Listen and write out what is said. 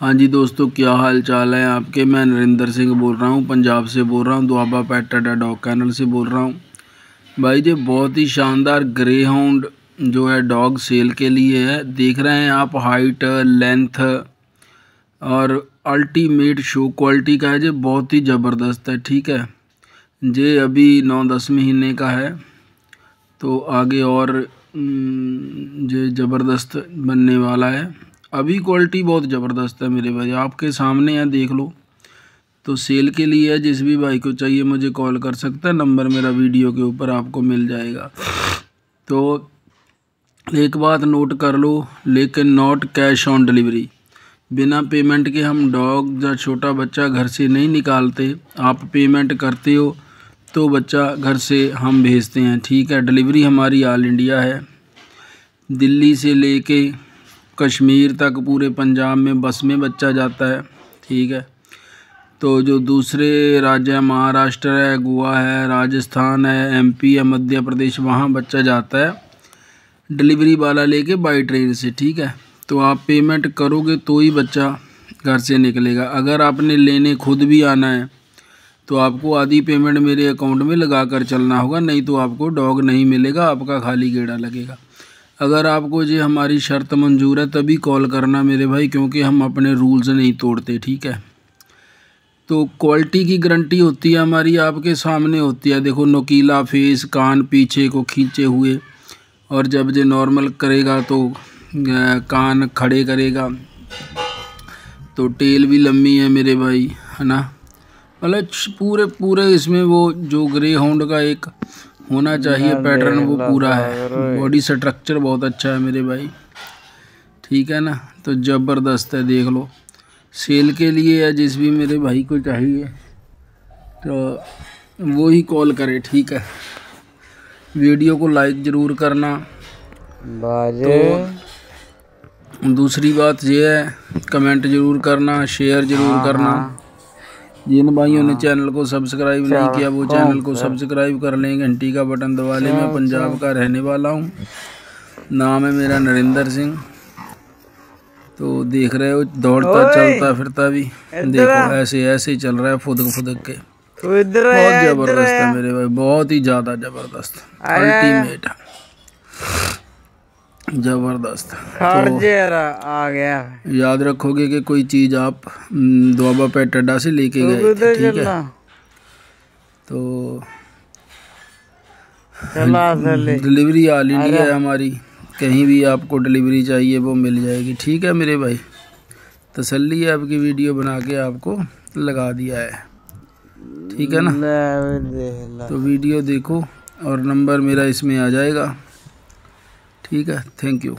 हाँ जी दोस्तों, क्या हाल चाल है आपके? मैं नरेंद्र सिंह बोल रहा हूँ, पंजाब से बोल रहा हूँ, दुआबा पैटडा डॉग कैनल से बोल रहा हूँ। भाई जी, बहुत ही शानदार ग्रे हाउंड जो है डॉग सेल के लिए है। देख रहे हैं आप हाइट लेंथ और अल्टीमेट शो क्वालिटी का है जी, बहुत ही ज़बरदस्त है, ठीक है। जे अभी नौ दस महीने का है तो आगे और जो ज़बरदस्त बनने वाला है। अभी क्वालिटी बहुत ज़बरदस्त है मेरे भाई। आपके सामने है, देख लो। तो सेल के लिए है, जिस भी भाई को चाहिए मुझे कॉल कर सकता है। नंबर मेरा वीडियो के ऊपर आपको मिल जाएगा। तो एक बात नोट कर लो, लेकिन नॉट कैश ऑन डिलीवरी बिना पेमेंट के हम डॉग या छोटा बच्चा घर से नहीं निकालते। आप पेमेंट करते हो तो बच्चा घर से हम भेजते हैं। ठीक है डिलीवरी हमारी ऑल इंडिया है। दिल्ली से लेके कश्मीर तक पूरे पंजाब में बस में बच्चा जाता है, ठीक है। तो जो दूसरे राज्य हैं, महाराष्ट्र है, गोवा है, राजस्थान है एमपी है, मध्य प्रदेश, वहाँ बच्चा जाता है डिलीवरी वाला लेके बाई ट्रेन से, ठीक है। तो आप पेमेंट करोगे तो ही बच्चा घर से निकलेगा। अगर आपने लेने खुद भी आना है तो आपको आधी पेमेंट मेरे अकाउंट में लगा कर चलना होगा, नहीं तो आपको डॉग नहीं मिलेगा, आपका खाली गेड़ा लगेगा। अगर आपको जी हमारी शर्त मंजूर है, तभी कॉल करना मेरे भाई, क्योंकि हम अपने रूल्स नहीं तोड़ते, ठीक है? तो क्वालिटी की गारंटी होती है हमारी, आपके सामने होती है। देखो, नकीला फेस, कान पीछे को खींचे हुए, और जब ये नॉर्मल करेगा तो कान खड़े करेगा। तो टेल भी लंबी है मेरे भाई, है ना? मतलब पूरे पूरे इसमें वो जो ग्रे हाउंड का एक होना चाहिए पैटर्न वो पूरा है। बॉडी स्ट्रक्चर बहुत अच्छा है मेरे भाई। ठीक है ना? तो ज़बरदस्त है देख लो। सेल के लिए या जिस भी मेरे भाई को चाहिए। तो वो ही कॉल करे ठीक है? वीडियो को लाइक ज़रूर करना। तो दूसरी बात ये है कमेंट ज़रूर करना शेयर ज़रूर हाँ, करना। हाँ। जिन भाइयों ने चैनल हाँ। को सब्सक्राइब नहीं किया वो चैनल को सब्सक्राइब कर लें घंटी का बटन दबा लें मैं पंजाब का रहने वाला हूँ। नाम है मेरा नरेंद्र सिंह। तो देख रहे हो दौड़ता चलता फिरता भी। देखो ऐसे ऐसे ही चल रहा है फुदक फुदक के। तो बहुत ज़बरदस्त है मेरे भाई बहुत ही ज़्यादा ज़बरदस्त। अल्टीमेट। ज़बरदस्त। तो आ गया। याद रखोगे कि कोई चीज़ आप दुआबा पे टड्डा से लेके तो गए ठीक है? तो डिलीवरी ऑल इंडिया है हमारी। कहीं भी आपको डिलीवरी चाहिए वो मिल जाएगी। ठीक है मेरे भाई। तसल्ली है आपकी वीडियो बना के आपको लगा दिया है। ठीक है ना? तो वीडियो देखो और नंबर मेरा इसमें आ जाएगा। ठीक है थैंक यू